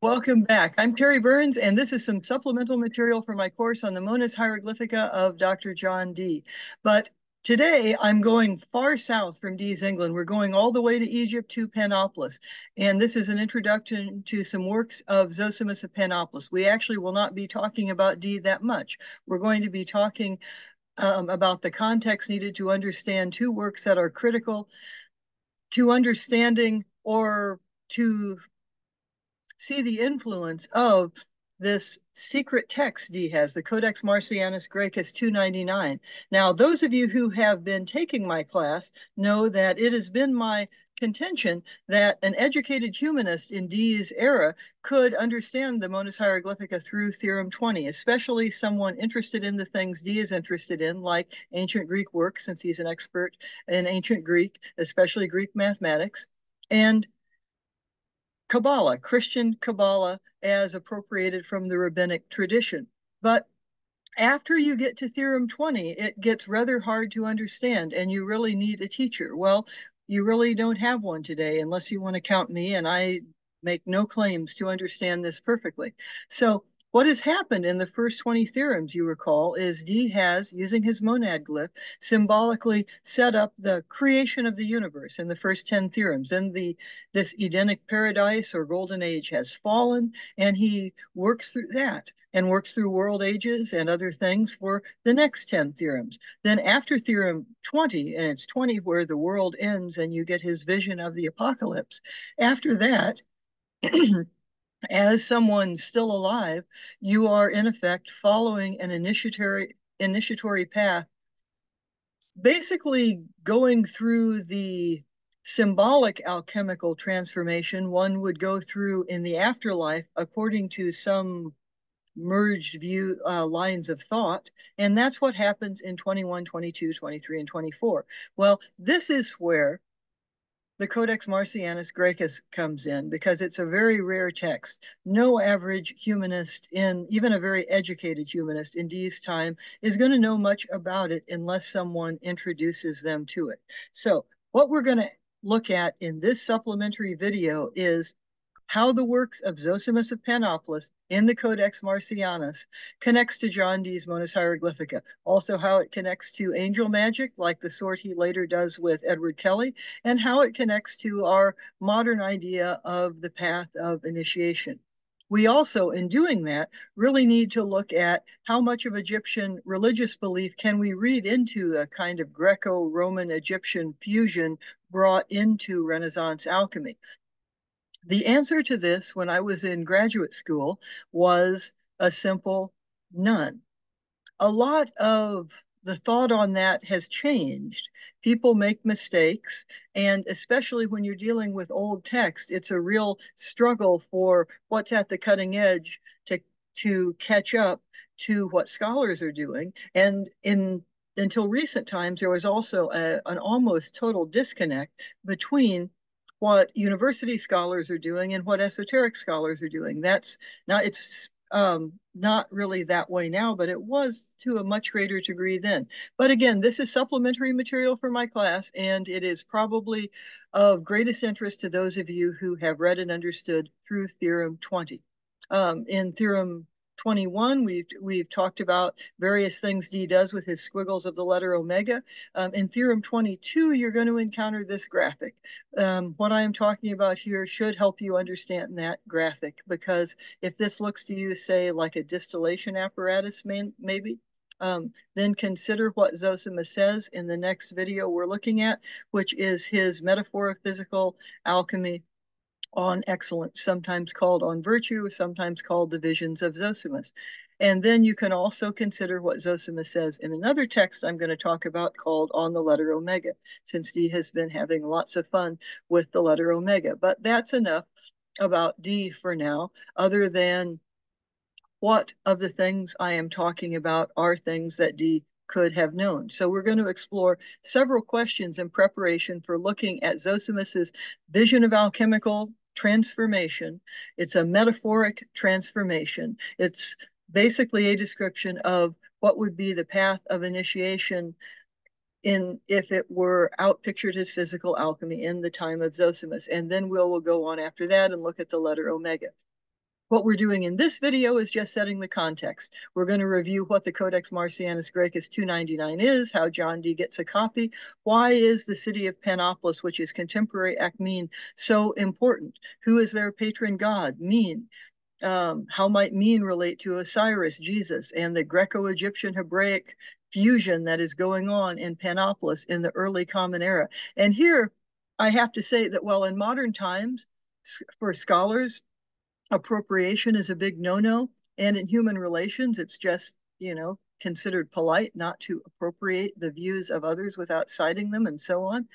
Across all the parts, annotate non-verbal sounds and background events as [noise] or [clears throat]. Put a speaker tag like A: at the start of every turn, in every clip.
A: Welcome back. I'm Terry Burns, and this is some supplemental material for my course on the Monas Hieroglyphica of Dr. John Dee. But today I'm going far south from Dee's England. We're going all the way to Egypt to Panopolis. And this is an introduction to some works of Zosimus of Panopolis. We actually will not be talking about Dee that much. We're going to be talking um, about the context needed to understand two works that are critical to understanding or to see the influence of this secret text Dee has, the Codex Marcianus Graecus 299. Now, those of you who have been taking my class know that it has been my contention that an educated humanist in Dee's era could understand the Monas Hieroglyphica through Theorem 20, especially someone interested in the things Dee is interested in, like ancient Greek works, since he's an expert in ancient Greek, especially Greek mathematics, and Kabbalah, Christian Kabbalah as appropriated from the rabbinic tradition. But after you get to Theorem 20, it gets rather hard to understand and you really need a teacher. Well, you really don't have one today unless you want to count me and I make no claims to understand this perfectly. So what has happened in the first 20 theorems, you recall, is Dee has, using his monad glyph, symbolically set up the creation of the universe in the first 10 theorems. And the this Edenic paradise or golden age has fallen, and he works through that and works through world ages and other things for the next 10 theorems. Then after theorem 20, and it's 20 where the world ends and you get his vision of the apocalypse, after that, [clears throat] as someone still alive, you are in effect following an initiatory initiatory path, basically going through the symbolic alchemical transformation one would go through in the afterlife according to some merged view uh, lines of thought. And that's what happens in 21 22 23 and 24 well this is where the Codex Marcianus Graecus comes in because it's a very rare text. No average humanist in, even a very educated humanist in Dee's time, is going to know much about it unless someone introduces them to it. So what we're going to look at in this supplementary video is how the works of Zosimus of Panopolis in the Codex Marcianus connects to John Dee's Monas Hieroglyphica. Also how it connects to angel magic, like the sort he later does with Edward Kelly, and how it connects to our modern idea of the path of initiation. We also, in doing that, really need to look at how much of Egyptian religious belief can we read into a kind of Greco-Roman Egyptian fusion brought into Renaissance alchemy. The answer to this when I was in graduate school was a simple none. A lot of the thought on that has changed. People make mistakes, and especially when you're dealing with old text, it's a real struggle for what's at the cutting edge to, to catch up to what scholars are doing. And in until recent times, there was also a, an almost total disconnect between what university scholars are doing and what esoteric scholars are doing. That's now it's um, not really that way now, but it was to a much greater degree then. But again, this is supplementary material for my class, and it is probably of greatest interest to those of you who have read and understood through Theorem 20. Um, in Theorem 21, we've, we've talked about various things Dee does with his squiggles of the letter omega. Um, in Theorem 22, you're going to encounter this graphic. Um, what I am talking about here should help you understand that graphic because if this looks to you, say, like a distillation apparatus, may, maybe, um, then consider what Zosimus says in the next video we're looking at, which is his metaphor of physical alchemy on excellence, sometimes called on virtue, sometimes called the visions of Zosimus. And then you can also consider what Zosimus says in another text I'm going to talk about called On the Letter Omega, since Dee has been having lots of fun with the letter Omega. But that's enough about Dee for now, other than what of the things I am talking about are things that Dee could have known. So we're going to explore several questions in preparation for looking at Zosimus's vision of alchemical transformation. It's a metaphoric transformation. It's basically a description of what would be the path of initiation in if it were outpictured as physical alchemy in the time of Zosimus. And then we'll, we'll go on after that and look at the letter omega. What we're doing in this video is just setting the context. We're going to review what the Codex Marcianus Graecus 299 is, how John Dee gets a copy, why is the city of Panopolis, which is contemporary Akhmim, so important? Who is their patron god? Min. Um, how might Min relate to Osiris, Jesus, and the Greco-Egyptian Hebraic fusion that is going on in Panopolis in the early Common Era? And here, I have to say that while in modern times, for scholars, appropriation is a big no-no. And in human relations, it's just, you know, considered polite not to appropriate the views of others without citing them and so on.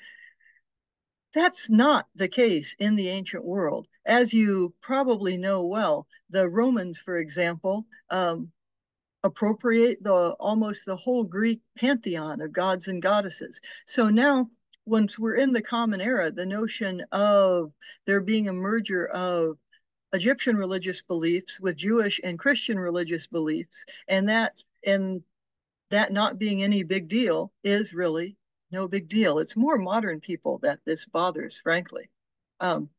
A: That's not the case in the ancient world. As you probably know well, the Romans, for example, um, appropriate the almost the whole Greek pantheon of gods and goddesses. So now once we're in the common era, the notion of there being a merger of Egyptian religious beliefs with Jewish and Christian religious beliefs, and that and that not being any big deal is really no big deal. It's more modern people that this bothers, frankly. Um,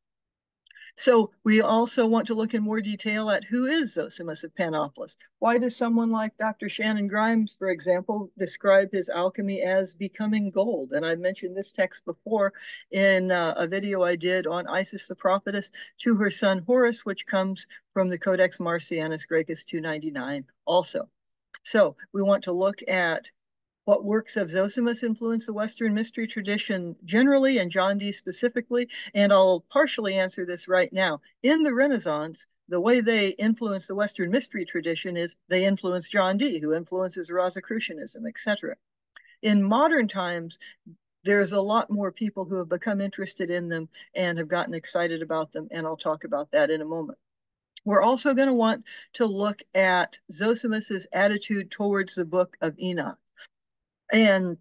A: so we also want to look in more detail at who is Zosimus of Panopolis. Why does someone like Dr. Shannon Grimes, for example, describe his alchemy as becoming gold? And I mentioned this text before in uh, a video I did on Isis the prophetess to her son Horus, which comes from the Codex Marcianus Graecus 299 also. So we want to look at what works of Zosimus influence the Western mystery tradition generally and John Dee specifically, and I'll partially answer this right now. In the Renaissance, the way they influence the Western mystery tradition is they influence John Dee, who influences Rosicrucianism, etc. In modern times, there's a lot more people who have become interested in them and have gotten excited about them, and I'll talk about that in a moment. We're also going to want to look at Zosimus's attitude towards the book of Enoch. And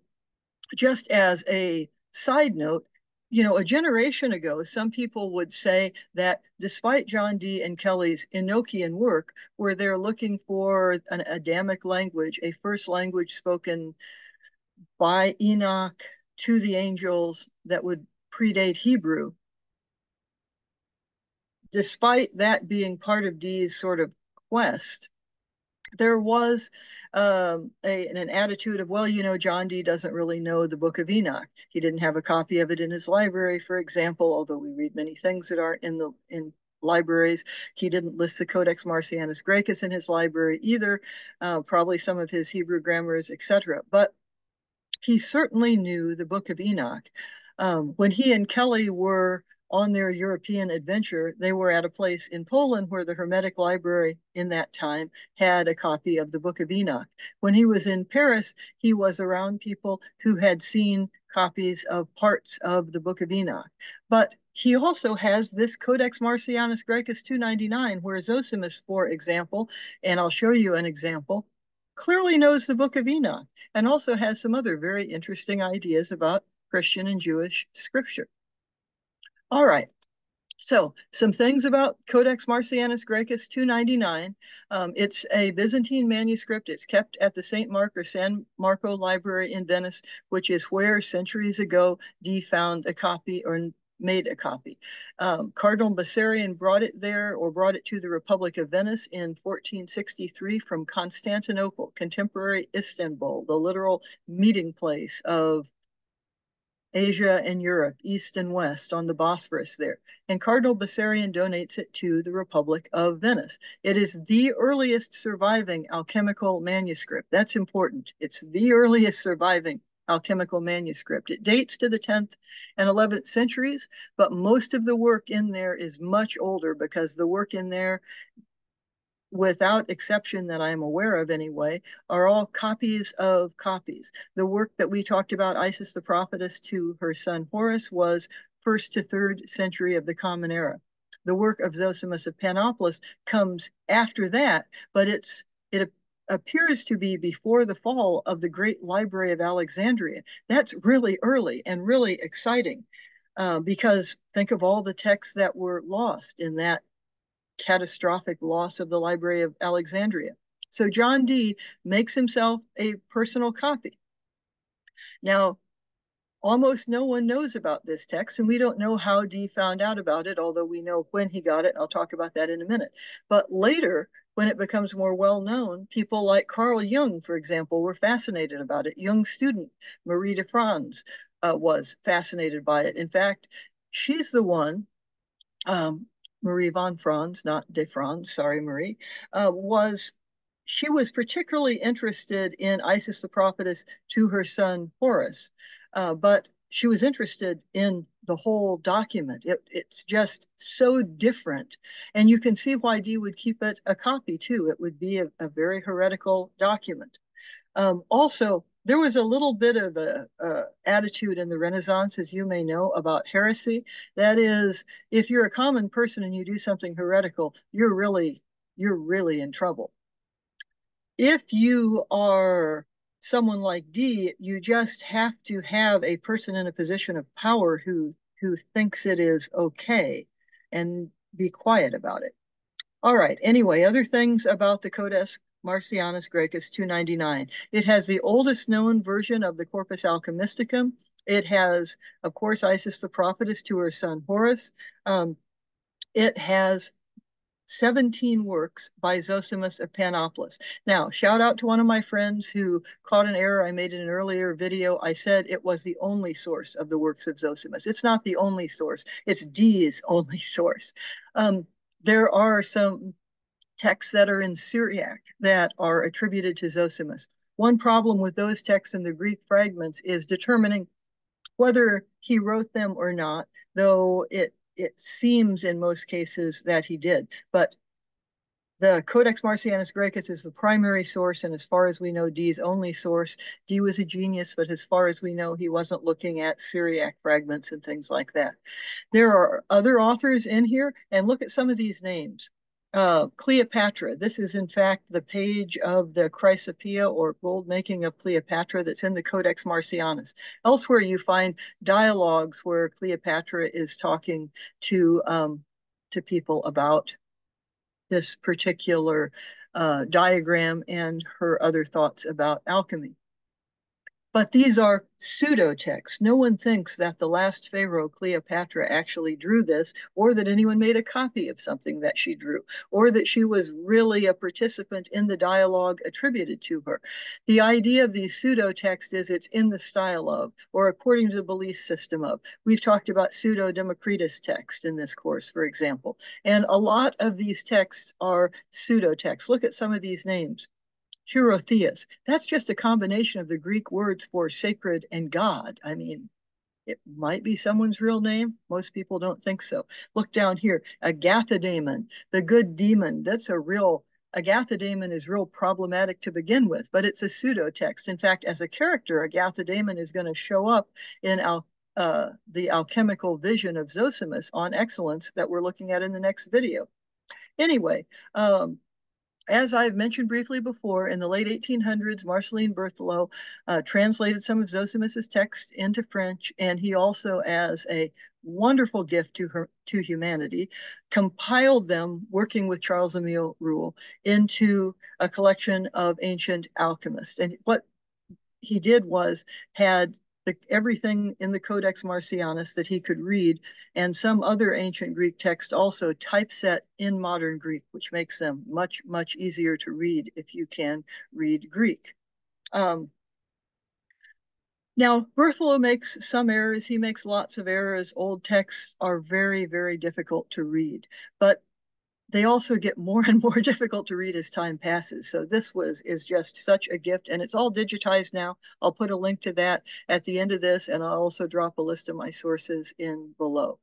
A: just as a side note, you know, a generation ago, some people would say that despite John Dee and Kelly's Enochian work, where they're looking for an Adamic language, a first language spoken by Enoch to the angels that would predate Hebrew, despite that being part of Dee's sort of quest, there was um, a, an attitude of, well, you know, John Dee doesn't really know the Book of Enoch. He didn't have a copy of it in his library, for example, although we read many things that aren't in the in libraries. He didn't list the Codex Marcianus Graecus in his library either, uh, probably some of his Hebrew grammars, etc. But he certainly knew the Book of Enoch. Um, when he and Kelly were on their European adventure, they were at a place in Poland where the Hermetic Library in that time had a copy of the Book of Enoch. When he was in Paris, he was around people who had seen copies of parts of the Book of Enoch. But he also has this Codex Marcianus Graecus 299, where Zosimus, for example, and I'll show you an example, clearly knows the Book of Enoch and also has some other very interesting ideas about Christian and Jewish scripture. All right. So some things about Codex Marcianus Graecus 299. Um, it's a Byzantine manuscript. It's kept at the St. Mark or San Marco Library in Venice, which is where centuries ago Dee found a copy or made a copy. Um, Cardinal Bessarion brought it there or brought it to the Republic of Venice in 1463 from Constantinople, contemporary Istanbul, the literal meeting place of Asia and Europe, East and West, on the Bosphorus there. And Cardinal Bessarion donates it to the Republic of Venice. It is the earliest surviving alchemical manuscript. That's important. It's the earliest surviving alchemical manuscript. It dates to the 10th and 11th centuries, but most of the work in there is much older because the work in there without exception that I'm aware of anyway, are all copies of copies. The work that we talked about, Isis the prophetess to her son Horus, was first to third century of the Common Era. The work of Zosimus of Panopolis comes after that, but it's it appears to be before the fall of the Great Library of Alexandria. That's really early and really exciting uh, because think of all the texts that were lost in that catastrophic loss of the Library of Alexandria. So John Dee makes himself a personal copy. Now, almost no one knows about this text, and we don't know how Dee found out about it, although we know when he got it. I'll talk about that in a minute. But later, when it becomes more well known, people like Carl Jung, for example, were fascinated about it. Jung's student, Marie de Franz, uh, was fascinated by it. In fact, she's the one, um, Marie von Franz, not de Franz, sorry, Marie, uh, was she was particularly interested in Isis the prophetess to her son Horus, uh, but she was interested in the whole document. It, it's just so different. And you can see why Dee would keep it a copy too. It would be a, a very heretical document. Um, also, there was a little bit of a, a, attitude in the Renaissance, as you may know, about heresy. That is, if you're a common person and you do something heretical, you're really you're really in trouble. If you are someone like Dee, you just have to have a person in a position of power who who thinks it is okay and be quiet about it. All right. Anyway, other things about the Codex Marcianus Graecus 299. It has the oldest known version of the Corpus Alchemisticum. It has, of course, Isis the prophetess to her son Horus. Um, it has 17 works by Zosimus of Panopolis. Now, shout out to one of my friends who caught an error I made in an earlier video. I said it was the only source of the works of Zosimus. It's not the only source. It's Dee's only [laughs] source. Um, there are some texts that are in Syriac that are attributed to Zosimus. One problem with those texts in the Greek fragments is determining whether he wrote them or not, though it it seems in most cases that he did. But the Codex Marcianus Graecus is the primary source, and as far as we know, Dee's only source. Dee was a genius, but as far as we know, he wasn't looking at Syriac fragments and things like that. There are other authors in here, and look at some of these names uh, Cleopatra. This is, in fact, the page of the Chrysopoeia or gold making of Cleopatra that's in the Codex Marcianus. Elsewhere, you find dialogues where Cleopatra is talking to, um, to people about this particular uh, diagram and her other thoughts about alchemy. But these are pseudo texts. No one thinks that the last pharaoh, Cleopatra, actually drew this, or that anyone made a copy of something that she drew, or that she was really a participant in the dialogue attributed to her. The idea of these pseudo texts is it's in the style of, or according to the belief system of. We've talked about pseudo Democritus text in this course, for example. And a lot of these texts are pseudo texts. Look at some of these names. Hierotheus. That's just a combination of the Greek words for sacred and God. I mean, it might be someone's real name. Most people don't think so. Look down here, Agathodamon, the good demon. That's a real, Agathodamon is real problematic to begin with, but it's a pseudo text. In fact, as a character, Agathodamon is going to show up in al uh, the alchemical vision of Zosimus on excellence that we're looking at in the next video. Anyway, um, as I've mentioned briefly before, in the late 1800s, Marcellin Berthelot uh, translated some of Zosimus's texts into French, and he also, as a wonderful gift to her to humanity, compiled them, working with Charles Emile Ruelle, into a collection of ancient alchemists. And what he did was had the, everything in the Codex Marcianus that he could read, and some other ancient Greek text also typeset in modern Greek, which makes them much, much easier to read if you can read Greek. Um, now, Berthelot makes some errors. He makes lots of errors. Old texts are very, very difficult to read. But they also get more [laughs] and more difficult to read as time passes. So this was is just such a gift and it's all digitized now. I'll put a link to that at the end of this and I'll also drop a list of my sources in below.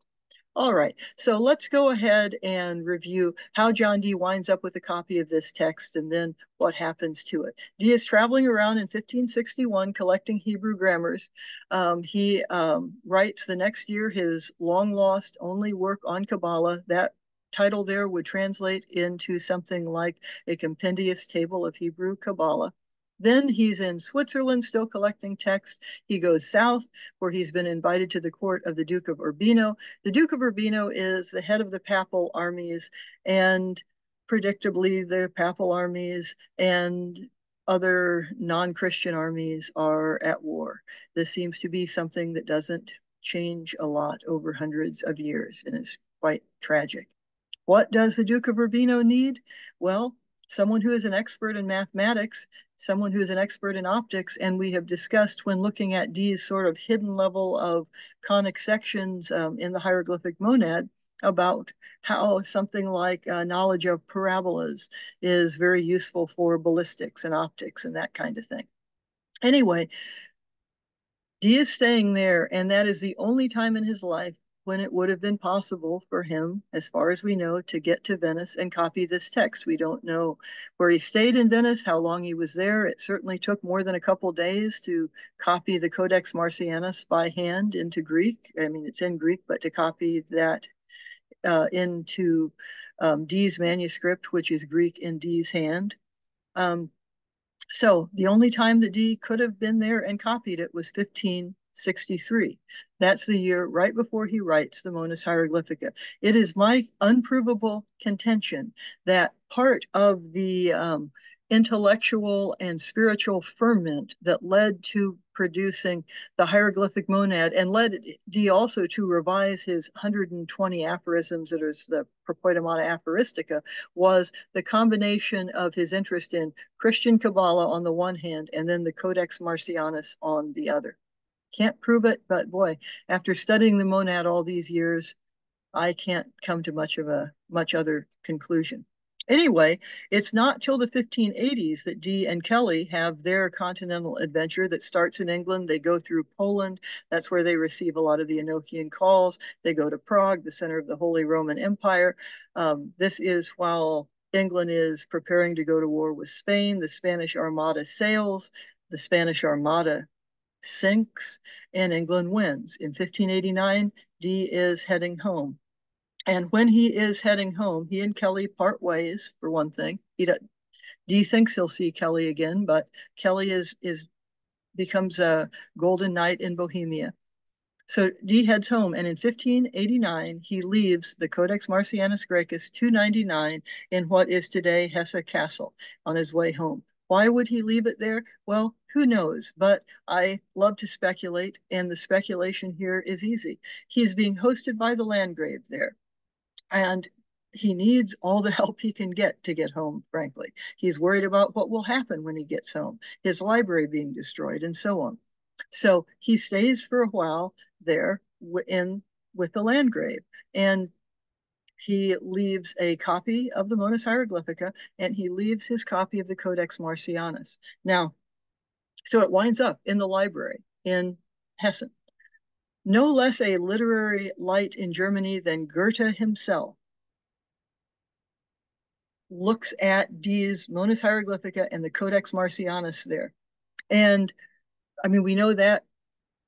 A: All right, so let's go ahead and review how John Dee winds up with a copy of this text and then what happens to it. Dee is traveling around in 1561 collecting Hebrew grammars. Um, he um, writes the next year his long lost only work on Kabbalah. That title there would translate into something like a compendious table of Hebrew Kabbalah. Then he's in Switzerland, still collecting texts. He goes south, where he's been invited to the court of the Duke of Urbino. The Duke of Urbino is the head of the papal armies, and predictably, the papal armies and other non-Christian armies are at war. This seems to be something that doesn't change a lot over hundreds of years and is quite tragic. What does the Duke of Urbino need? Well, someone who is an expert in mathematics, someone who is an expert in optics, and we have discussed when looking at Dee's sort of hidden level of conic sections um, in the hieroglyphic monad about how something like uh, knowledge of parabolas is very useful for ballistics and optics and that kind of thing. Anyway, Dee is staying there, and that is the only time in his life when it would have been possible for him, as far as we know, to get to Venice and copy this text. We don't know where he stayed in Venice, how long he was there. It certainly took more than a couple days to copy the Codex Marcianus by hand into Greek. I mean, it's in Greek, but to copy that uh, into um, Dee's manuscript, which is Greek in Dee's hand. Um, so the only time that Dee could have been there and copied it was 15 63. That's the year right before he writes the Monas Hieroglyphica. It is my unprovable contention that part of the um, intellectual and spiritual ferment that led to producing the hieroglyphic monad and led Dee also to revise his 120 aphorisms that is the Propaedeumata Aphoristica was the combination of his interest in Christian Kabbalah on the one hand and then the Codex Marcianus on the other. Can't prove it, but boy, after studying the monad all these years, I can't come to much of a much other conclusion. Anyway, it's not till the 1580s that Dee and Kelly have their continental adventure that starts in England. They go through Poland. That's where they receive a lot of the Enochian calls. They go to Prague, the center of the Holy Roman Empire. Um, this is while England is preparing to go to war with Spain. The Spanish Armada sails. The Spanish Armada sinks and England wins. In 1589, Dee is heading home. And when he is heading home, he and Kelly part ways, for one thing. He Dee thinks he'll see Kelly again, but Kelly is is becomes a golden knight in Bohemia. So Dee heads home, and in 1589, he leaves the Codex Marcianus Graecus 299 in what is today Hesse Castle on his way home. Why would he leave it there? Well, who knows? But I love to speculate, and the speculation here is easy. He's being hosted by the Landgrave there, and he needs all the [laughs] help he can get to get home, frankly. He's worried about what will happen when he gets home, his library being destroyed, and so on. So he stays for a while there in with the Landgrave. And he leaves a copy of the Monas Hieroglyphica and he leaves his copy of the Codex Marcianus. Now, so it winds up in the library in Hessen. No less a literary light in Germany than Goethe himself looks at Dee's Monas Hieroglyphica and the Codex Marcianus there. And I mean, we know that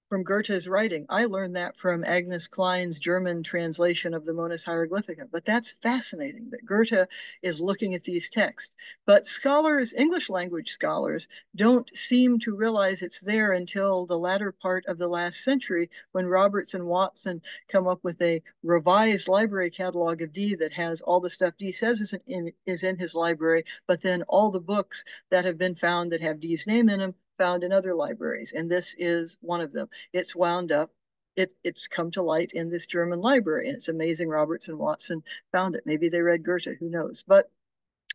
A: from Goethe's writing. I learned that from Agnes Klein's German translation of the Monas Hieroglyphica. But that's fascinating that Goethe is looking at these texts. But scholars, English language scholars, don't seem to realize it's there until the latter part of the last century when Roberts and Watson come up with a revised library catalog of Dee that has all the stuff Dee says is in, is in his library, but then all the books that have been found that have Dee's name in them found in other libraries, and this is one of them. It's wound up. It, it's come to light in this German library, and it's amazing Roberts and Watson found it. Maybe they read Goethe, who knows? But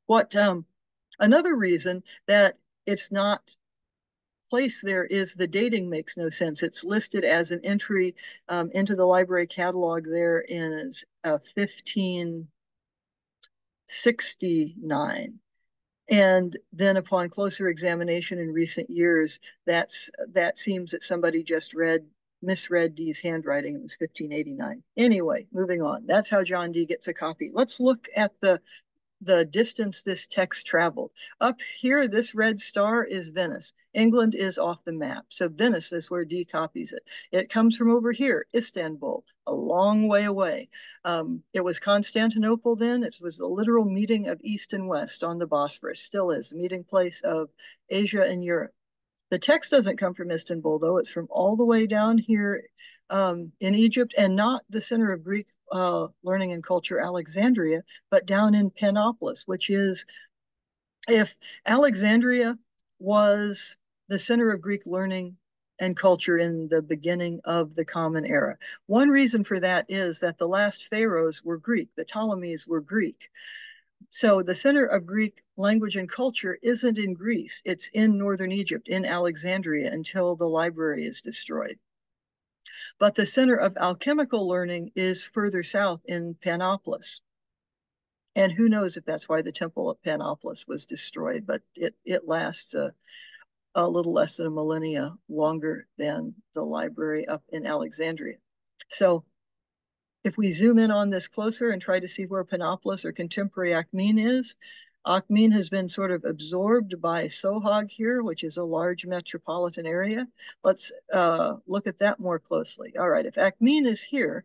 A: what um, another reason that it's not placed there is the dating makes no sense. It's listed as an entry um, into the library catalog there in uh, 1569. And then upon closer examination in recent years, that's that seems that somebody just read misread Dee's handwriting. It was 1589. Anyway, moving on. That's how John Dee gets a copy. Let's look at the the distance this text traveled. Up here, this red star is Venice. England is off the map. So Venice is where Dee copies it. It comes from over here, Istanbul, a long way away. Um, it was Constantinople then. It was the literal meeting of East and West on the Bosphorus, still is, the meeting place of Asia and Europe. The text doesn't come from Istanbul, though. It's from all the way down here um, in Egypt and not the center of Greek uh, learning and culture, Alexandria, but down in Panopolis, which is if Alexandria was the center of Greek learning and culture in the beginning of the Common Era. One reason for that is that the last pharaohs were Greek, the Ptolemies were Greek. So the center of Greek language and culture isn't in Greece, it's in northern Egypt, in Alexandria, until the library is destroyed. But the center of alchemical learning is further south in Panopolis. And who knows if that's why the Temple of Panopolis was destroyed, but it, it lasts a, a little less than a millennia longer than the library up in Alexandria. So if we zoom in on this closer and try to see where Panopolis or contemporary Akhmim is, Akhmim has been sort of absorbed by Sohag here, which is a large metropolitan area. Let's uh, look at that more closely. All right, if Akhmim is here,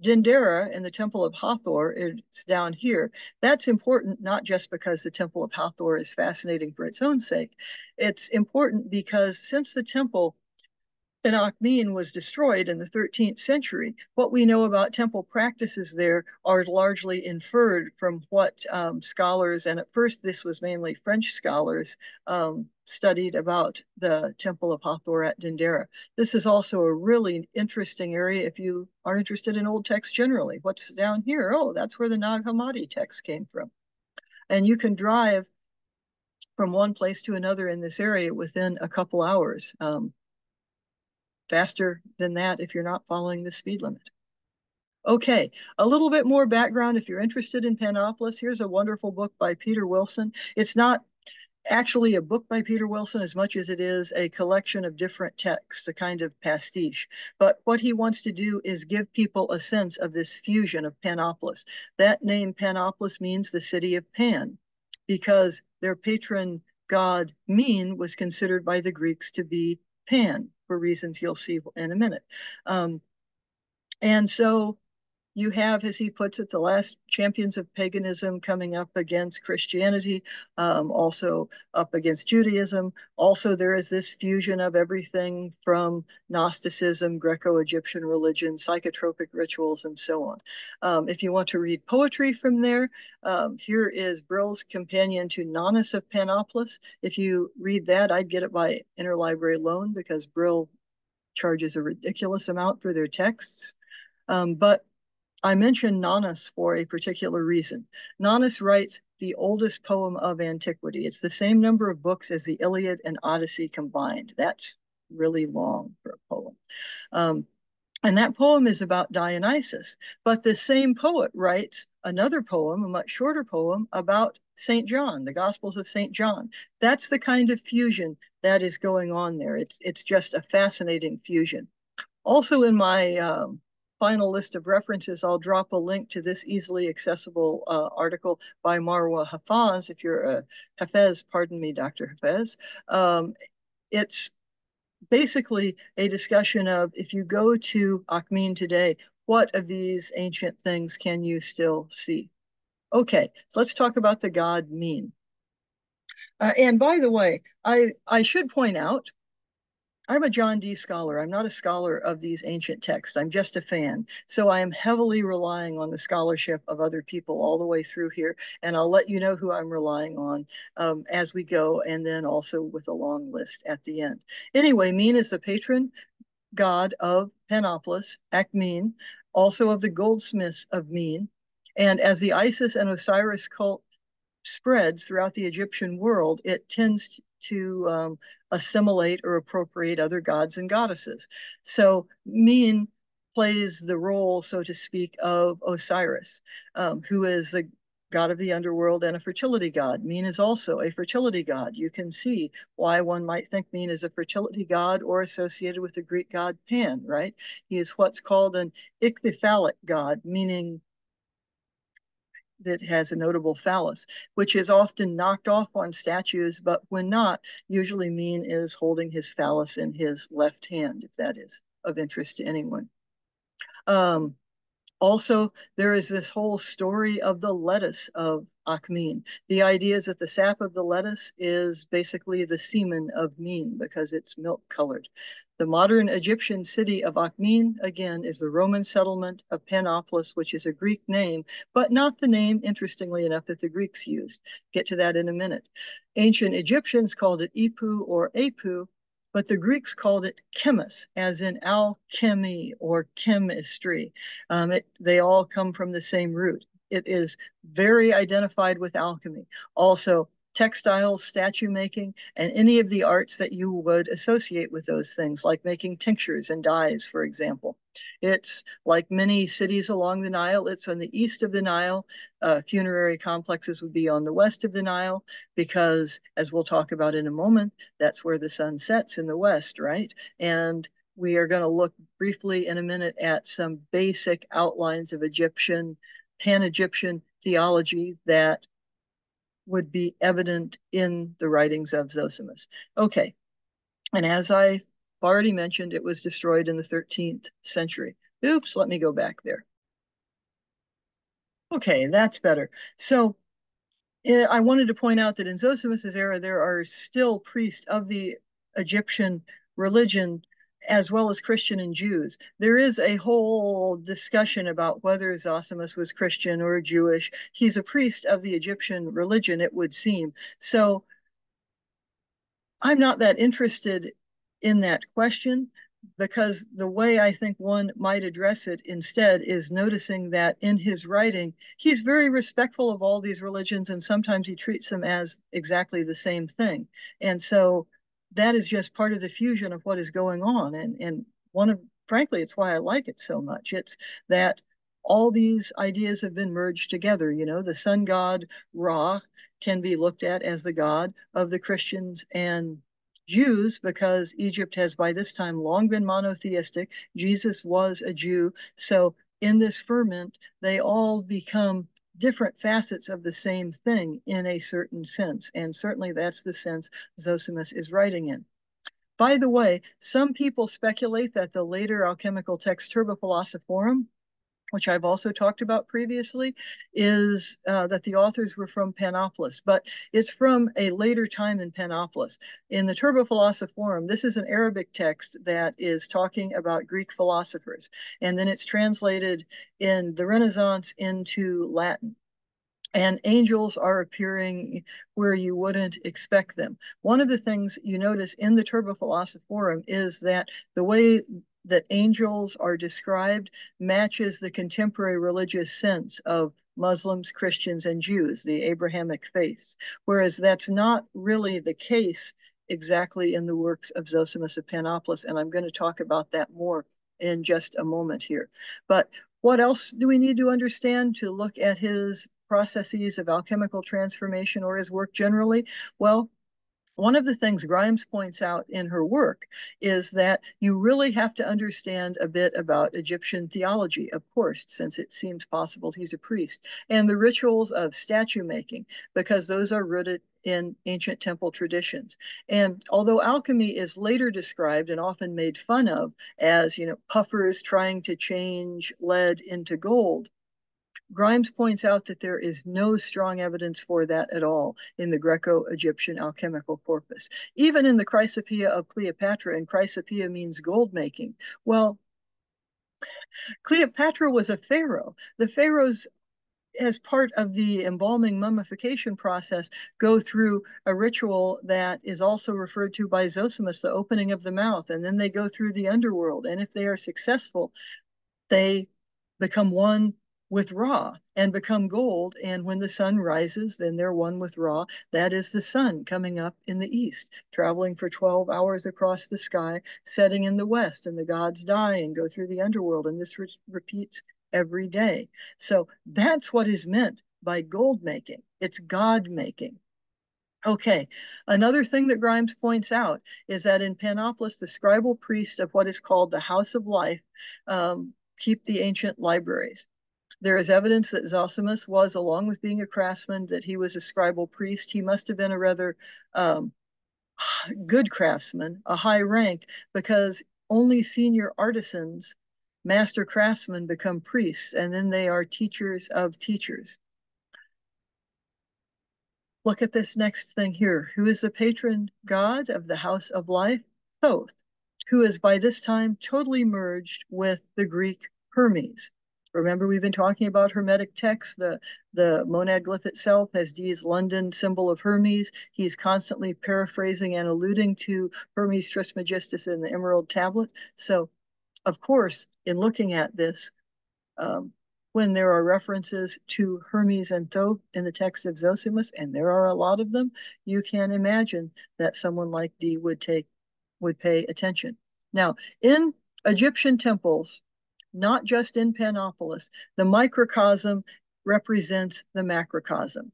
A: Dendera and the Temple of Hathor is down here. That's important not just because the Temple of Hathor is fascinating for its own sake. It's important because since the temple and Akhmim was destroyed in the 13th century, what we know about temple practices there are largely inferred from what um, scholars, and at first this was mainly French scholars, um, studied about the Temple of Hathor at Dendera. This is also a really interesting area if you are interested in old texts generally. What's down here? Oh, that's where the Nag Hammadi text came from. And you can drive from one place to another in this area within a couple hours. Um, faster than that if you're not following the speed limit. Okay, a little bit more background if you're interested in Panopolis. Here's a wonderful book by Peter Wilson. It's not actually a book by Peter Wilson as much as it is a collection of different texts, a kind of pastiche. But what he wants to do is give people a sense of this fusion of Panopolis. That name Panopolis means the city of Pan because their patron god Min was considered by the Greeks to be Pan for reasons you'll see in a minute. Um, and so you have, as he puts it, the last champions of paganism coming up against Christianity, um, also up against Judaism. Also, there is this fusion of everything from Gnosticism, Greco-Egyptian religion, psychotropic rituals, and so on. Um, if you want to read poetry from there, um, here is Brill's companion to Nonnus of Panopolis. If you read that, I'd get it by interlibrary loan because Brill charges a ridiculous amount for their texts. Um, but I mention Nonnus for a particular reason. Nonnus writes the oldest poem of antiquity. It's the same number of books as the Iliad and Odyssey combined. That's really long for a poem. Um, and that poem is about Dionysus. But the same poet writes another poem, a much shorter poem, about St. John, the Gospels of St. John. That's the kind of fusion that is going on there. It's, it's just a fascinating fusion. Also in my um, final list of references, I'll drop a link to this easily accessible uh, article by Marwa Hafez, if you're a Hafez, pardon me, Dr. Hafez. Um, it's basically a discussion of if you go to Akhmim today, what of these ancient things can you still see? Okay, so let's talk about the god Min. Uh, and by the way, I, I should point out I'm a John Dee scholar. I'm not a scholar of these ancient texts. I'm just a fan. So I am heavily relying on the scholarship of other people all the way through here. And I'll let you know who I'm relying on um, as we go, and then also with a long list at the end. Anyway, Min is the patron god of Panopolis, Akhmim, also of the goldsmiths of Min. And as the Isis and Osiris cult spreads throughout the Egyptian world, it tends to um, assimilate or appropriate other gods and goddesses. So Min plays the role, so to speak, of Osiris, um, who is the god of the underworld and a fertility god. Min is also a fertility god. You can see why one might think Min is a fertility god or associated with the Greek god Pan, right? He is what's called an ithyphallic god, meaning that has a notable phallus, which is often knocked off on statues, but when not, usually Min is holding his phallus in his left hand, if that is of interest to anyone. Um, Also, there is this whole story of the lettuce of Akhmim. The idea is that the sap of the lettuce is basically the semen of Min because it's milk colored. The modern Egyptian city of Akhmim, again, is the Roman settlement of Panopolis, which is a Greek name, but not the name, interestingly enough, that the Greeks used. Get to that in a minute. Ancient Egyptians called it Ipu or Apu, but the Greeks called it chemis, as in alchemy or chemistry. Um, it, they all come from the same root. It is very identified with alchemy. Also, textiles, statue making, and any of the arts that you would associate with those things, like making tinctures and dyes, for example. It's like many cities along the Nile, it's on the east of the Nile. Uh, funerary complexes would be on the west of the Nile, because as we'll talk about in a moment, that's where the sun sets in the west, right? And we are going to look briefly in a minute at some basic outlines of Egyptian, pan-Egyptian theology that would be evident in the writings of Zosimus. Okay, and as I already mentioned, it was destroyed in the 13th century. Oops, let me go back there. Okay, that's better. So eh, I wanted to point out that in Zosimus's era, there are still priests of the Egyptian religion as well as Christian and Jews. There is a whole discussion about whether Zosimus was Christian or Jewish. He's a priest of the Egyptian religion, it would seem. So I'm not that interested in that question because the way I think one might address it instead is noticing that in his writing, he's very respectful of all these religions and sometimes he treats them as exactly the same thing. And so that is just part of the fusion of what is going on. And, and one of, frankly, it's why I like it so much. It's that all these ideas have been merged together. You know, the sun god Ra can be looked at as the god of the Christians and Jews because Egypt has by this time long been monotheistic. Jesus was a Jew. So in this ferment, they all become different facets of the same thing in a certain sense. And certainly that's the sense Zosimus is writing in. By the way, some people speculate that the later alchemical text Turba Philosophorum, which I've also talked about previously, is uh, that the authors were from Panopolis, but it's from a later time in Panopolis. In the Turba Philosophorum, this is an Arabic text that is talking about Greek philosophers, and then it's translated in the Renaissance into Latin and angels are appearing where you wouldn't expect them. One of the things you notice in the Turba Philosophorum is that the way that angels are described matches the contemporary religious sense of Muslims, Christians, and Jews, the Abrahamic faiths, whereas that's not really the case exactly in the works of Zosimus of Panopolis, and I'm going to talk about that more in just a moment here. But what else do we need to understand to look at his processes of alchemical transformation or his work generally? Well, one of the things Grimes points out in her work is that you really have to understand a bit about Egyptian theology, of course, since it seems possible he's a priest, and the rituals of statue making, because those are rooted in ancient temple traditions. And although alchemy is later described and often made fun of as, you know, puffers trying to change lead into gold, Grimes points out that there is no strong evidence for that at all in the Greco-Egyptian alchemical corpus. Even in the Chrysopoeia of Cleopatra, and Chrysopoeia means gold making. Well, Cleopatra was a pharaoh. The pharaohs as part of the embalming mummification process, go through a ritual that is also referred to by Zosimus, the opening of the mouth, and then they go through the underworld. And if they are successful, they become one with Ra and become gold. And when the sun rises, then they're one with Ra. That is the sun coming up in the east, traveling for 12 hours across the sky, setting in the west, and the gods die and go through the underworld. And this re repeats every day. So that's what is meant by gold making. It's God making. Okay, another thing that Grimes points out is that in Panopolis, the scribal priests of what is called the House of Life um, keep the ancient libraries. There is evidence that Zosimus was, along with being a craftsman, that he was a scribal priest. He must have been a rather um, [sighs] good craftsman, a high rank, because only senior artisans master craftsmen become priests, and then they are teachers of teachers. Look at this next thing here. Who is the patron god of the house of life? Thoth, who is by this time totally merged with the Greek Hermes. Remember, we've been talking about Hermetic texts. The, the monad glyph itself has Dee's London symbol of Hermes. He's constantly paraphrasing and alluding to Hermes Trismegistus in the Emerald Tablet. So, of course, in looking at this, um, when there are references to Hermes and Thoth in the text of Zosimus, and there are a lot of them, you can imagine that someone like Dee would take would pay attention. Now, in Egyptian temples, not just in Panopolis. The microcosm represents the macrocosm.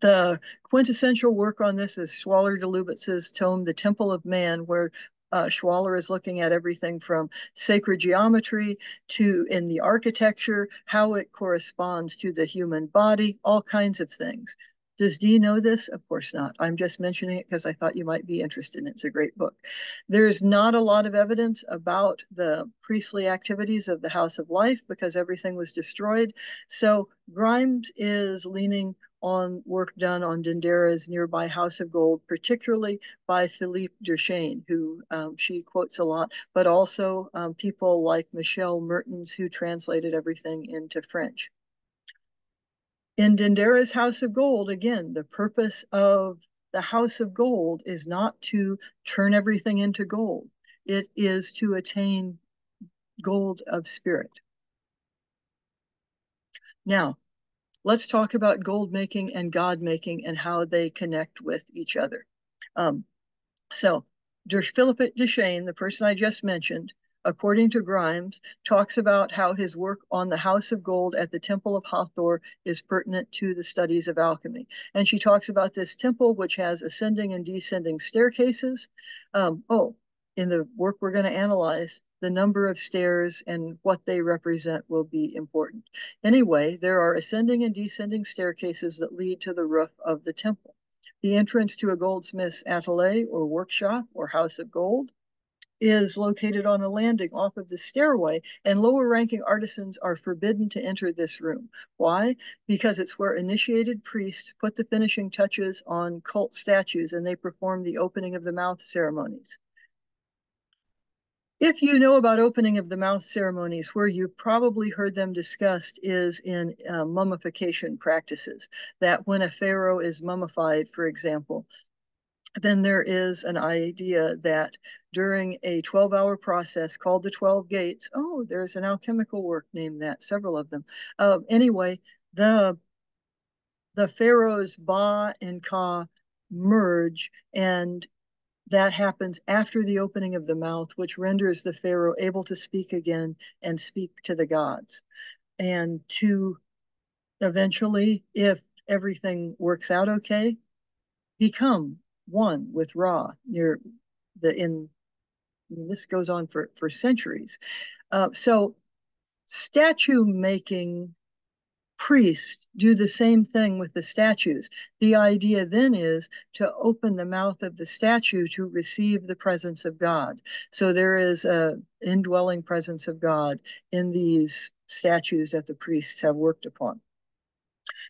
A: The quintessential work on this is Schwaller de Lubicz's tome, The Temple of Man, where uh, Schwaller is looking at everything from sacred geometry to in the architecture, how it corresponds to the human body, all kinds of things. Does Dee know this? Of course not. I'm just mentioning it because I thought you might be interested. It's a great book. There's not a lot of evidence about the priestly activities of the House of Life because everything was destroyed. So Grimes is leaning on work done on Dendera's nearby House of Gold, particularly by Philippe Derchain, who um, she quotes a lot, but also um, people like Michelle Mertens, who translated everything into French. In Dendera's House of Gold, again, the purpose of the House of Gold is not to turn everything into gold. It is to attain gold of spirit. Now, let's talk about gold making and God making and how they connect with each other. Um, so, Philippe Derchain, the person I just mentioned, according to Grimes, talks about how his work on the House of Gold at the Temple of Hathor is pertinent to the studies of alchemy. And she talks about this temple, which has ascending and descending staircases. Um, oh, in the work we're going to analyze, the number of stairs and what they represent will be important. Anyway, there are ascending and descending staircases that lead to the roof of the temple. The entrance to a goldsmith's atelier or workshop or house of gold is located on a landing off of the stairway, and lower ranking artisans are forbidden to enter this room. Why? Because it's where initiated priests put the finishing touches on cult statues and they perform the opening of the mouth ceremonies. If you know about opening of the mouth ceremonies, where you probably heard them discussed is in uh, mummification practices. That when a pharaoh is mummified, for example, then there is an idea that during a 12 hour process called the 12 gates, oh, there's an alchemical work named that, several of them. Uh, anyway, the, the pharaohs Ba and Ka merge and that happens after the opening of the mouth, which renders the pharaoh able to speak again and speak to the gods. And to eventually, if everything works out okay, become one with Ra near the in. I mean, this goes on for for centuries. Uh, so statue making priests do the same thing with the statues. The idea then is to open the mouth of the statue to receive the presence of God. So there is a indwelling presence of God in these statues that the priests have worked upon.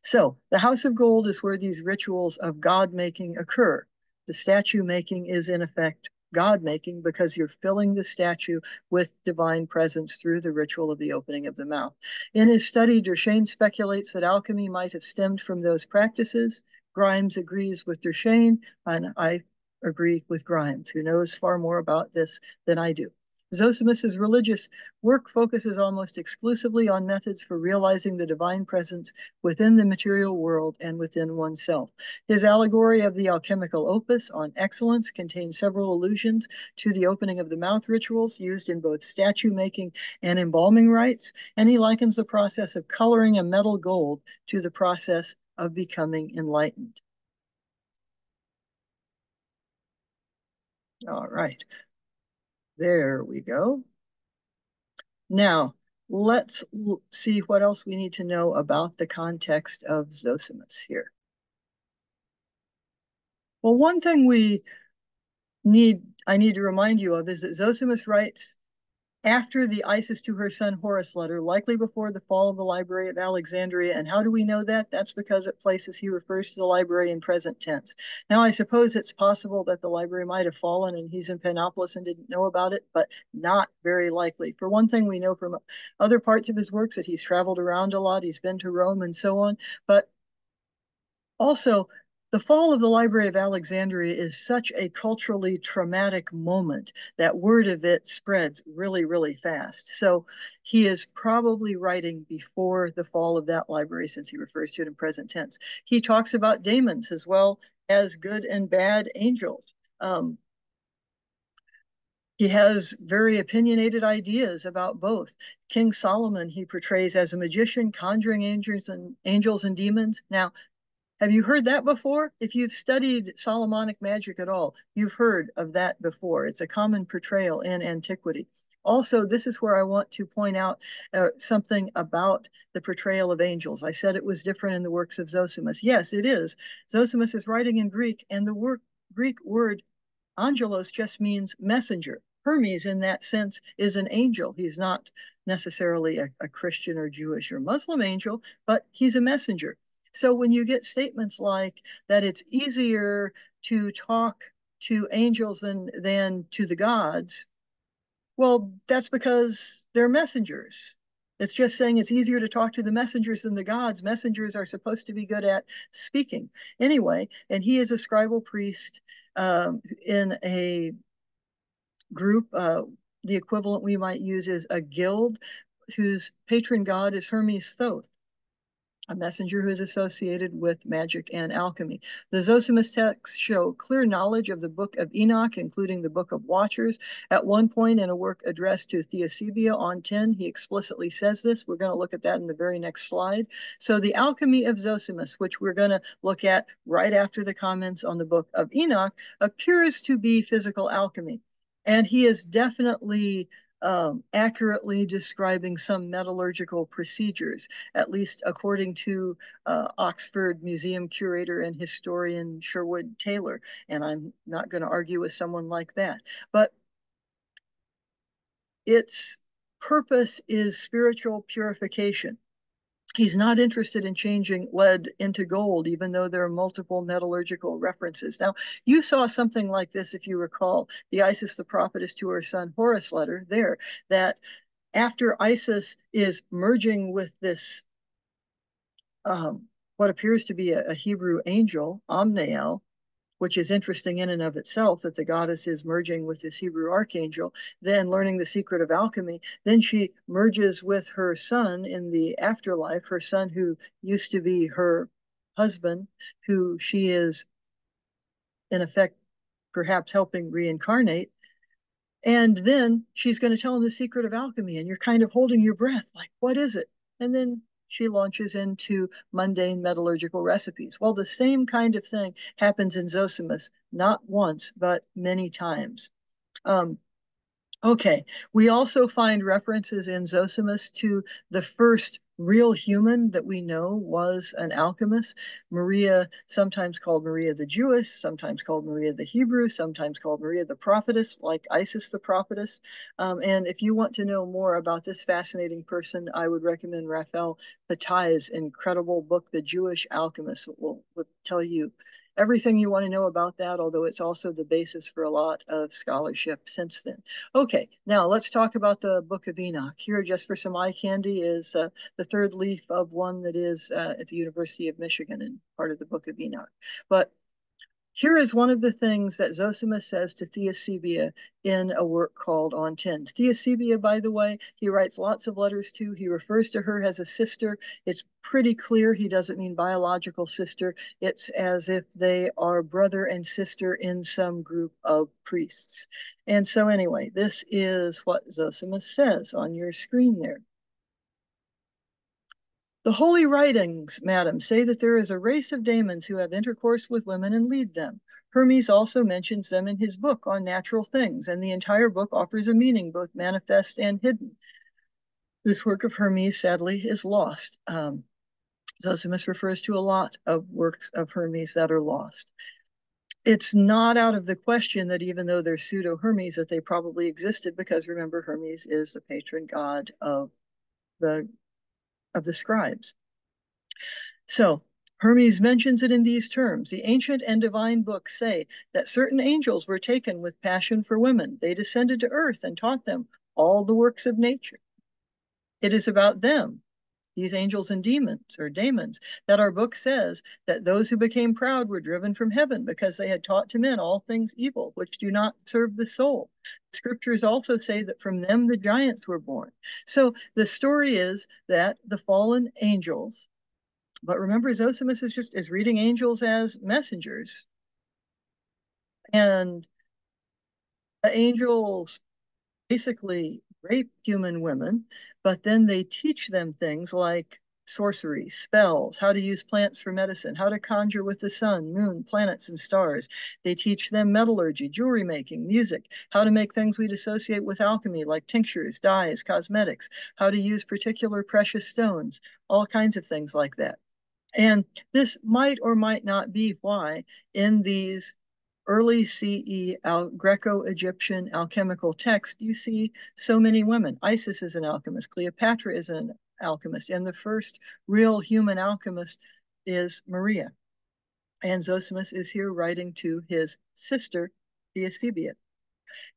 A: So the House of Gold is where these rituals of God making occur. The statue making is in effect God making because you're filling the statue with divine presence through the ritual of the opening of the mouth. In his study, Derchain speculates that alchemy might have stemmed from those practices. Grimes agrees with Derchain, and I agree with Grimes, who knows far more about this than I do. Zosimus's religious work focuses almost exclusively on methods for realizing the divine presence within the material world and within oneself. His allegory of the alchemical opus on excellence contains several allusions to the opening of the mouth rituals used in both statue making and embalming rites, and he likens the process of coloring a metal gold to the process of becoming enlightened. All right. There we go. Now, let's see what else we need to know about the context of Zosimus here. Well, one thing we need, I need to remind you of is that Zosimus writes after the Isis to her son Horus letter, likely before the fall of the Library of Alexandria. And how do we know that? That's because it places he refers to the library in present tense. Now, I suppose it's possible that the library might have fallen and he's in Panopolis and didn't know about it, but not very likely. For one thing, we know from other parts of his works that he's traveled around a lot, he's been to Rome and so on. But also, the fall of the Library of Alexandria is such a culturally traumatic moment that word of it spreads really, really fast. So he is probably writing before the fall of that library since he refers to it in present tense. He talks about daemons as well as good and bad angels. Um, he has very opinionated ideas about both. King Solomon he portrays as a magician conjuring angels and angels and demons. Now, have you heard that before? If you've studied Solomonic magic at all, you've heard of that before. It's a common portrayal in antiquity. Also, this is where I want to point out uh, something about the portrayal of angels. I said it was different in the works of Zosimus. Yes, it is. Zosimus is writing in Greek, and the Greek word angelos just means messenger. Hermes, in that sense, is an angel. He's not necessarily a, a Christian or Jewish or Muslim angel, but he's a messenger. So when you get statements like that it's easier to talk to angels than, than to the gods, well, that's because they're messengers. It's just saying it's easier to talk to the messengers than the gods. Messengers are supposed to be good at speaking. Anyway, and he is a scribal priest um, in a group. Uh, the equivalent we might use is a guild whose patron god is Hermes Thoth a messenger who is associated with magic and alchemy. The Zosimus texts show clear knowledge of the Book of Enoch, including the Book of Watchers. At one point in a work addressed to Theosebia on 10, he explicitly says this. We're going to look at that in the very next slide. So the alchemy of Zosimus, which we're going to look at right after the comments on the Book of Enoch, appears to be physical alchemy. And he is definitely um, accurately describing some metallurgical procedures, at least according to uh, Oxford Museum curator and historian Sherwood Taylor. And I'm not going to argue with someone like that. But its purpose is spiritual purification. He's not interested in changing lead into gold, even though there are multiple metallurgical references. Now, you saw something like this, if you recall, the Isis the prophetess to her son Horus letter there, that after Isis is merging with this, um, what appears to be a, a Hebrew angel, Amnael, which is interesting in and of itself that the goddess is merging with this Hebrew archangel, then learning the secret of alchemy. Then she merges with her son in the afterlife, her son who used to be her husband, who she is, in effect, perhaps helping reincarnate. And then she's going to tell him the secret of alchemy, and you're kind of holding your breath, like, what is it? And then she launches into mundane metallurgical recipes. Well, the same kind of thing happens in Zosimus, not once, but many times. Um, okay, we also find references in Zosimus to the first real human that we know was an alchemist. Maria, sometimes called Maria the Jewess, sometimes called Maria the Hebrew, sometimes called Maria the Prophetess, like Isis the Prophetess. Um, and if you want to know more about this fascinating person, I would recommend Raphael Patai's incredible book, The Jewish Alchemist, will, will tell you everything you want to know about that, although it's also the basis for a lot of scholarship since then. Okay, now let's talk about the Book of Enoch. Here, just for some eye candy, is uh, the third leaf of one that is uh, at the University of Michigan and part of the Book of Enoch. But here is one of the things that Zosimus says to Theosebia in a work called On 10. Theosebia, by the way, he writes lots of letters to. He refers to her as a sister. It's pretty clear he doesn't mean biological sister. It's as if they are brother and sister in some group of priests. And so anyway, this is what Zosimus says on your screen there. The holy writings, madam, say that there is a race of daemons who have intercourse with women and lead them. Hermes also mentions them in his book on natural things, and the entire book offers a meaning, both manifest and hidden. This work of Hermes, sadly, is lost. Um, Zosimus refers to a lot of works of Hermes that are lost. it's not out of the question that even though they're pseudo Hermes, that they probably existed because remember Hermes is the patron god of the of the scribes. So Hermes mentions it in these terms. The ancient and divine books say that certain angels were taken with passion for women. They descended to earth and taught them all the works of nature. It is about them these angels and demons or daemons that our book says that those who became proud were driven from heaven because they had taught to men all things evil which do not serve the soul. Scriptures also say that from them the giants were born. So the story is that the fallen angels but remember zosimus is just is reading angels as messengers. And the angels basically rape human women but then they teach them things like sorcery, spells, how to use plants for medicine, how to conjure with the sun, moon, planets, and stars. They teach them metallurgy, jewelry making, music, how to make things we'd associate with alchemy, like tinctures, dyes, cosmetics, how to use particular precious stones, all kinds of things like that. And this might or might not be why in these early CE Greco-Egyptian alchemical text, you see so many women. Isis is an alchemist, Cleopatra is an alchemist, and the first real human alchemist is Maria. And Zosimus is here writing to his sister, Theosebia.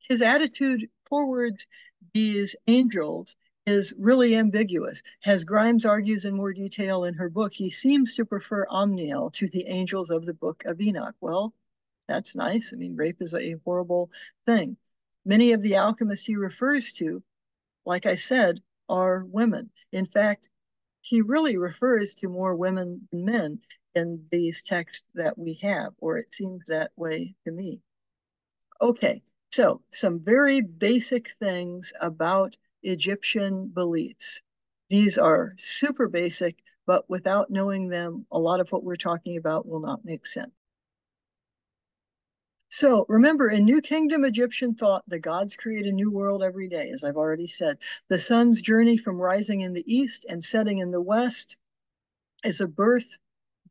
A: His attitude towards these angels is really ambiguous. As Grimes argues in more detail in her book, he seems to prefer Amnael to the angels of the book of Enoch. Well, that's nice. I mean, rape is a horrible thing. Many of the alchemists he refers to, like I said, are women. In fact, he really refers to more women than men in these texts that we have, or it seems that way to me. Okay, so some very basic things about Egyptian beliefs. These are super basic, but without knowing them, a lot of what we're talking about will not make sense. So remember, in New Kingdom Egyptian thought, the gods create a new world every day, as I've already said. The sun's journey from rising in the east and setting in the west is a birth,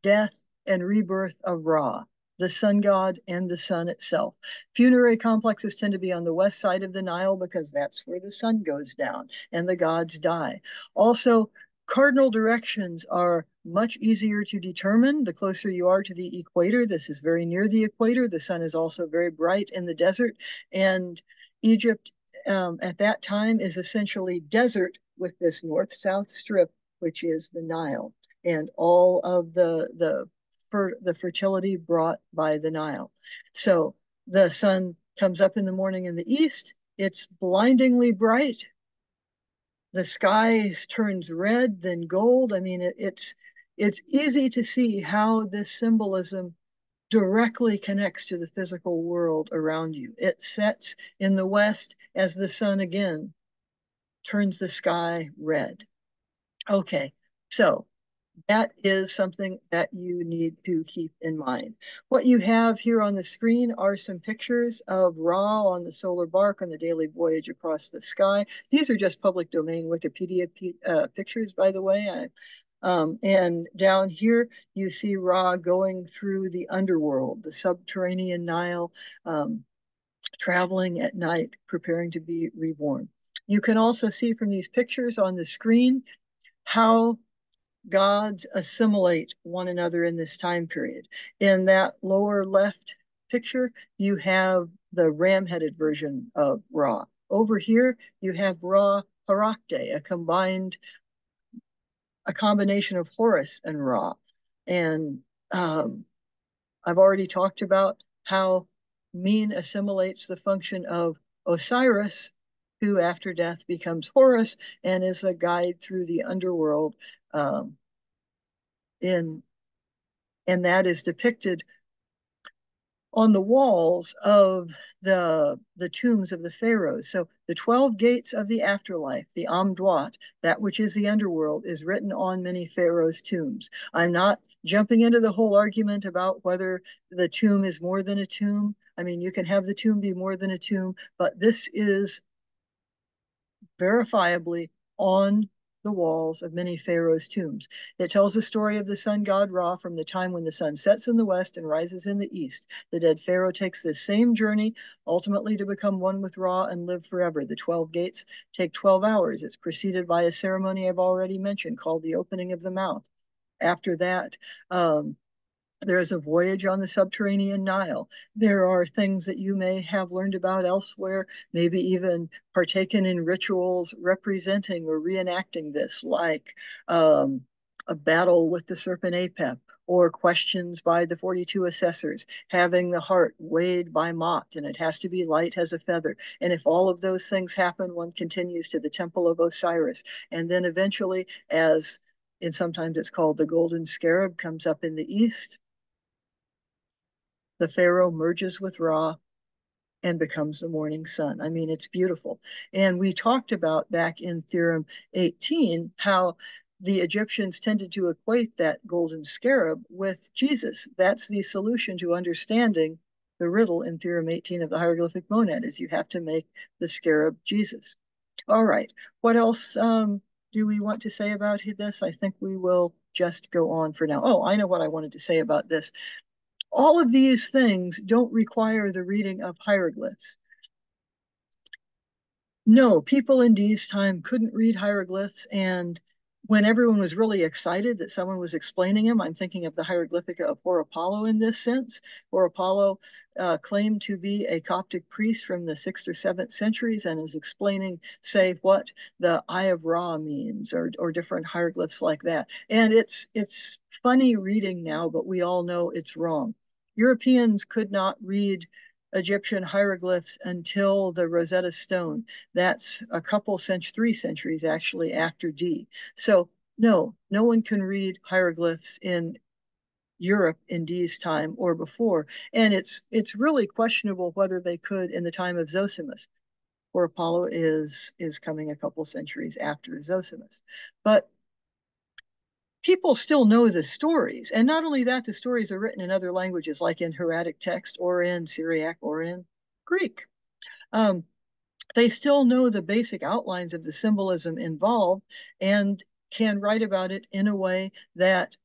A: death, and rebirth of Ra, the sun god and the sun itself. Funerary complexes tend to be on the west side of the Nile because that's where the sun goes down and the gods die. Also, Cardinal directions are much easier to determine the closer you are to the equator. This is very near the equator. The sun is also very bright in the desert. And Egypt um, at that time is essentially desert with this north-south strip, which is the Nile, and all of the, the, fer the fertility brought by the Nile. So the sun comes up in the morning in the east. It's blindingly bright the sky turns red, then gold. I mean, it, it's it's easy to see how this symbolism directly connects to the physical world around you. It sets in the west as the sun again turns the sky red. Okay, so that is something that you need to keep in mind. What you have here on the screen are some pictures of Ra on the solar bark on the daily voyage across the sky. These are just public domain Wikipedia uh, pictures, by the way. I, um, and down here, you see Ra going through the underworld, the subterranean Nile, um, traveling at night, preparing to be reborn. You can also see from these pictures on the screen how gods assimilate one another in this time period. In that lower left picture, you have the ram-headed version of Ra. Over here, you have Ra Harakte, a combined, a combination of Horus and Ra. And um, I've already talked about how Min assimilates the function of Osiris, who after death becomes Horus and is the guide through the underworld um, in, and that is depicted on the walls of the the tombs of the pharaohs. So the 12 gates of the afterlife, the Amduat, that which is the underworld, is written on many pharaohs' tombs. I'm not jumping into the whole argument about whether the tomb is more than a tomb. I mean, you can have the tomb be more than a tomb, but this is verifiably on the walls of many pharaohs' tombs. It tells the story of the sun god Ra from the time when the sun sets in the west and rises in the east. The dead pharaoh takes this same journey, ultimately to become one with Ra and live forever. The 12 gates take 12 hours. It's preceded by a ceremony I've already mentioned called the opening of the mouth. After that, um, there is a voyage on the subterranean Nile. There are things that you may have learned about elsewhere, maybe even partaken in rituals representing or reenacting this, like um, a battle with the serpent Apep, or questions by the 42 assessors, having the heart weighed by Maat, and it has to be light as a feather. And if all of those things happen, one continues to the temple of Osiris. And then eventually, as and sometimes it's called the golden scarab, comes up in the east, the Pharaoh merges with Ra and becomes the morning sun. I mean, it's beautiful. And we talked about back in Theorem 18 how the Egyptians tended to equate that golden scarab with Jesus. That's the solution to understanding the riddle in Theorem 18 of the hieroglyphic monad is you have to make the scarab Jesus. All right, what else um, do we want to say about this? I think we will just go on for now. Oh, I know what I wanted to say about this all of these things don't require the reading of hieroglyphs. No, people in Dee's time couldn't read hieroglyphs, and when everyone was really excited that someone was explaining them, I'm thinking of the hieroglyphica of Horapollo in this sense. Horapollo uh, claimed to be a Coptic priest from the sixth or seventh centuries and is explaining, say, what the Eye of Ra means, or or different hieroglyphs like that. And it's it's funny reading now, but we all know it's wrong. Europeans could not read Egyptian hieroglyphs until the Rosetta Stone. That's a couple centuries, three centuries actually after Dee. So no, no one can read hieroglyphs in Europe in Dee's time or before. And it's it's really questionable whether they could in the time of Zosimus, Horapollo is is coming a couple centuries after Zosimus. But people still know the stories. And not only that, the stories are written in other languages, like in Hieratic text or in Syriac or in Greek. Um, they still know the basic outlines of the symbolism involved and can write about it in a way that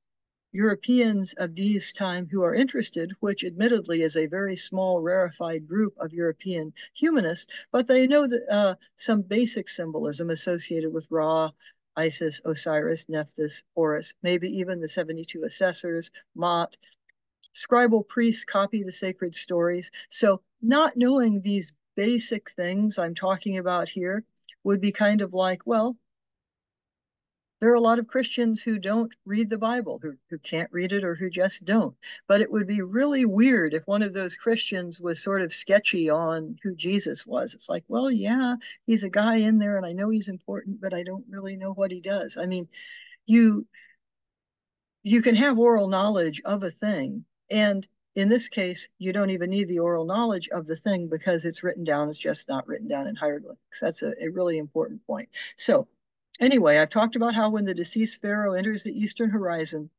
A: Europeans of Dee's time who are interested, which admittedly is a very small, rarefied group of European humanists, but they know uh, some basic symbolism associated with Ra, Isis, Osiris, Nephthys, Horus, maybe even the 72 assessors, Maat. Scribal priests copy the sacred stories. So not knowing these basic things I'm talking about here would be kind of like, well, there are a lot of Christians who don't read the Bible, who, who can't read it or who just don't. But it would be really weird if one of those Christians was sort of sketchy on who Jesus was. It's like, well, yeah, he's a guy in there and I know he's important, but I don't really know what he does. I mean, you you can have oral knowledge of a thing and in this case, you don't even need the oral knowledge of the thing because it's written down. It's just not written down in hieroglyphics. That's a, a really important point. So Anyway, I've talked about how when the deceased pharaoh enters the eastern horizon,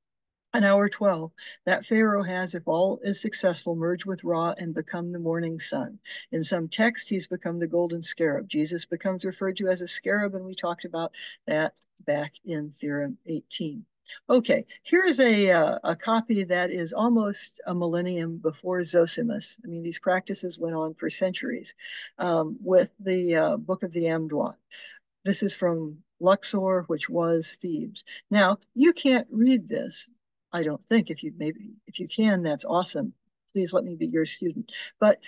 A: an hour 12, that pharaoh has, if all is successful, merged with Ra and become the morning sun. In some text, he's become the golden scarab. Jesus becomes referred to as a scarab, and we talked about that back in Theorem 18. Okay, here's a, uh, a copy that is almost a millennium before Zosimus. I mean, these practices went on for centuries um, with the uh, Book of the Amduat. This is from Luxor, which was Thebes. Now, you can't read this, I don't think. If you maybe if you can, that's awesome. Please let me be your student. But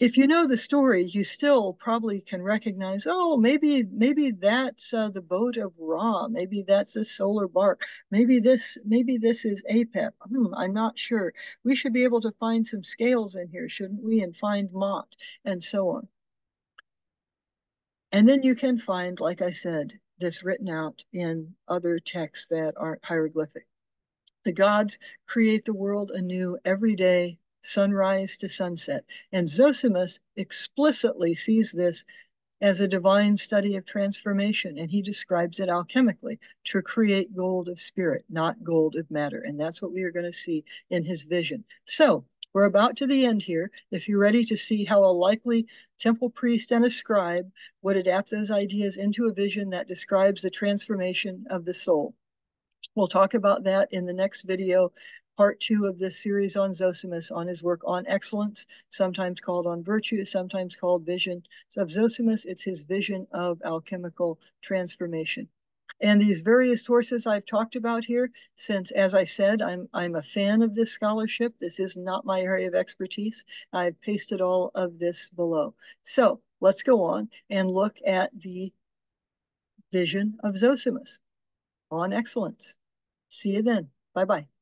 A: if you know the story, you still probably can recognize, oh, maybe maybe that's uh, the boat of Ra. Maybe that's a solar bark. Maybe this maybe this is Apep. Hmm, I'm not sure. We should be able to find some scales in here, shouldn't we? And find Maat and so on. And then you can find, like I said, this written out in other texts that aren't hieroglyphic. The gods create the world anew every day, sunrise to sunset. And Zosimus explicitly sees this as a divine study of transformation, and he describes it alchemically to create gold of spirit, not gold of matter. And that's what we are going to see in his vision. So We're about to the end here. If you're ready to see how a likely temple priest and a scribe would adapt those ideas into a vision that describes the transformation of the soul. We'll talk about that in the next video, part two of this series on Zosimus, on his work on excellence, sometimes called on virtue, sometimes called vision. So of Zosimus, it's his vision of alchemical transformation. And these various sources I've talked about here, since, as I said, I'm, I'm a fan of this scholarship. This is not my area of expertise. I've pasted all of this below. So let's go on and look at the vision of Zosimus on excellence. See you then. Bye-bye.